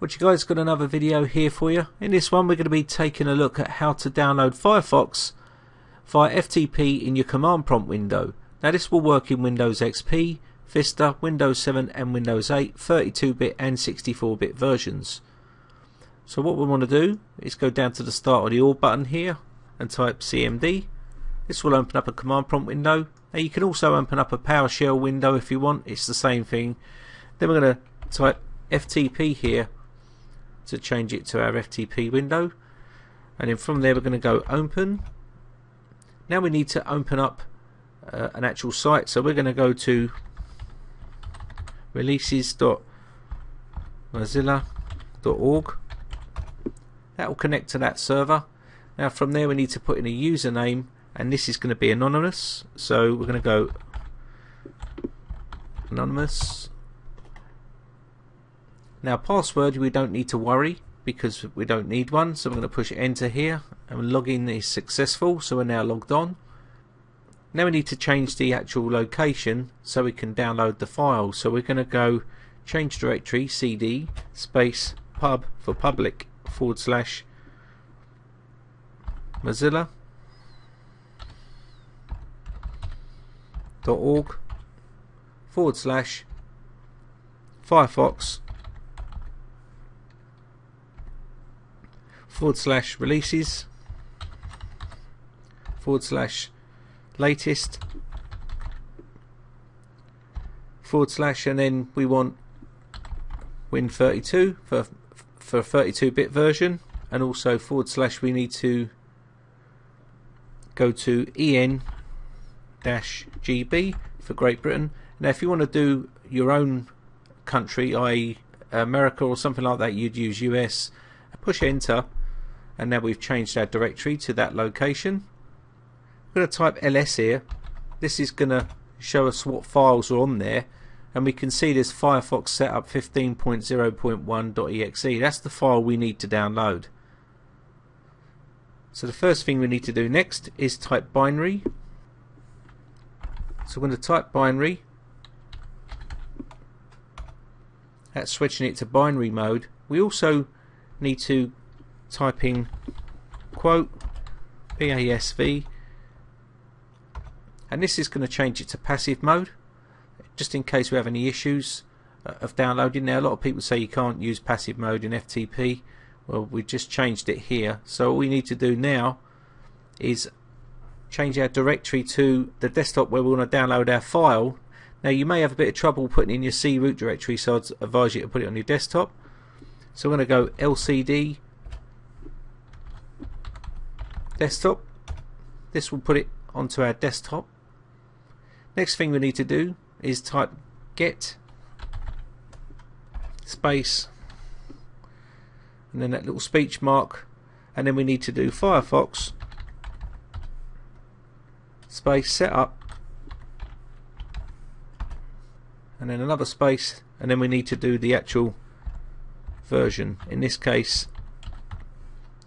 Right you guys, got another video here for you. In this one we're going to be taking a look at how to download Firefox via FTP in your command prompt window. Now this will work in Windows XP, Vista, Windows 7 and Windows 8, 32-bit and 64-bit versions. So what we want to do is go down to the start of the All button here and type CMD. This will open up a command prompt window. Now you can also open up a PowerShell window if you want, it's the same thing. Then we're going to type FTP here to change it to our FTP window. And then from there we're going to go open. Now we need to open up uh, an actual site. So we're going to go to releases.mozilla.org that will connect to that server. Now from there we need to put in a username and this is going to be anonymous. So we're going to go anonymous now password we don't need to worry because we don't need one so I'm going to push enter here and login is successful so we're now logged on. Now we need to change the actual location so we can download the file so we're going to go change directory cd space pub for public forward slash mozilla dot org forward slash firefox forward slash releases. Forward slash latest. Forward slash and then we want Win32 for for a 32-bit version. And also forward slash we need to go to en dash GB for Great Britain. Now if you want to do your own country i.e. America or something like that you'd use US push enter and now we've changed our directory to that location. I'm going to type ls here. This is going to show us what files are on there. And we can see this Firefox setup 15.0.1.exe that's the file we need to download. So the first thing we need to do next is type binary. So I'm going to type binary. That's switching it to binary mode. We also need to typing quote PASV and this is going to change it to passive mode just in case we have any issues uh, of downloading. Now a lot of people say you can't use passive mode in FTP well we just changed it here. So all we need to do now is change our directory to the desktop where we want to download our file. Now you may have a bit of trouble putting in your C root directory so I'd advise you to put it on your desktop. So we're going to go LCD desktop. This will put it onto our desktop. Next thing we need to do is type get space and then that little speech mark. And then we need to do Firefox space setup. And then another space. And then we need to do the actual version. In this case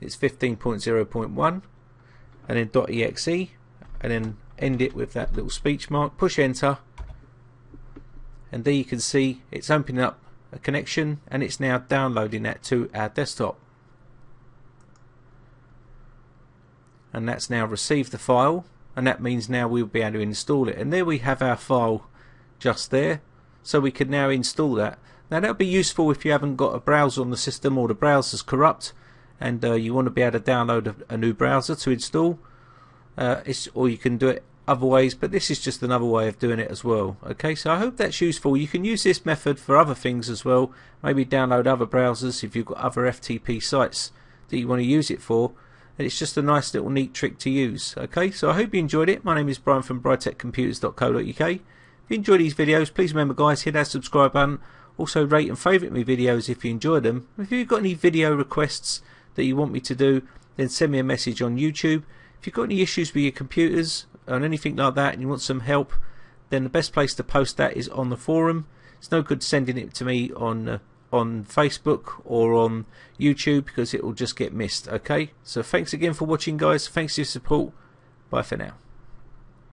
it's 15.0.1 and then .exe and then end it with that little speech mark. Push enter. And there you can see it's opening up a connection and it's now downloading that to our desktop. And that's now received the file and that means now we'll be able to install it. And there we have our file just there so we can now install that. Now that'll be useful if you haven't got a browser on the system or the browser's corrupt and uh, you want to be able to download a, a new browser to install uh, or you can do it other ways but this is just another way of doing it as well okay? So I hope that's useful. You can use this method for other things as well. Maybe download other browsers if you've got other FTP sites that you want to use it for and it's just a nice little neat trick to use okay? So I hope you enjoyed it. My name is Brian from briteccomputers.co.uk. if you enjoy these videos please remember guys hit that subscribe button. Also rate and favourite me videos if you enjoy them. If you've got any video requests that you want me to do, then send me a message on YouTube. If you've got any issues with your computers or anything like that and you want some help, then the best place to post that is on the forum. It's no good sending it to me on uh, on Facebook or on YouTube because it will just get missed. Okay, so thanks again for watching, guys. Thanks for your support. Bye for now.